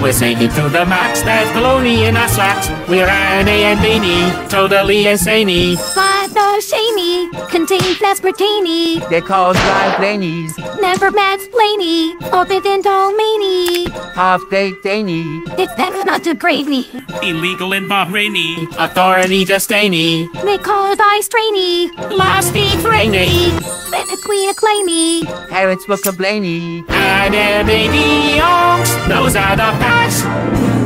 We're singing to the max, there's baloney in our slacks. We're Annie and Beanie, totally insane. But the shamey contains aspartame. They cause live brainies, Never mansplaining, orbit and domini. half day dainy. It's better not to brave me. Illegal in Bahraini. Authority Justini, They cause I strainy. last week rainy. Let the queen acclaim. Parents were complaining. And a baby yonks, those are the.